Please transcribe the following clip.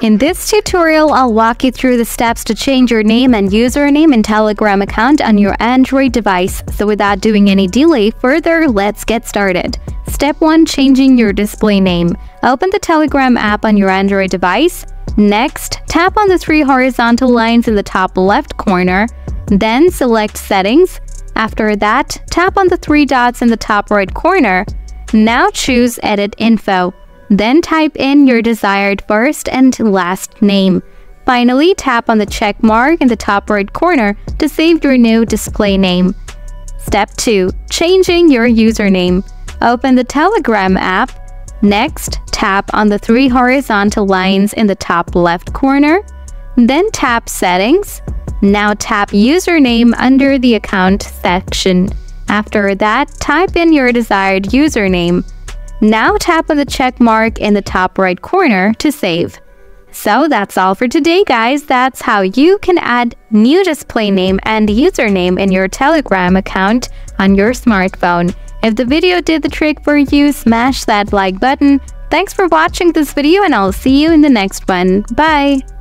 In this tutorial, I'll walk you through the steps to change your name and username in Telegram account on your Android device. So without doing any delay further, let's get started. Step 1. Changing your display name. Open the Telegram app on your Android device. Next, tap on the three horizontal lines in the top left corner. Then select Settings. After that, tap on the three dots in the top right corner. Now choose Edit Info. Then type in your desired first and last name. Finally, tap on the check mark in the top right corner to save your new display name. Step 2. Changing your username. Open the Telegram app. Next, tap on the three horizontal lines in the top left corner. Then tap Settings. Now tap Username under the Account section. After that, type in your desired username. Now tap on the check mark in the top right corner to save. So that's all for today guys, that's how you can add new display name and username in your Telegram account on your smartphone. If the video did the trick for you, smash that like button. Thanks for watching this video and I'll see you in the next one. Bye!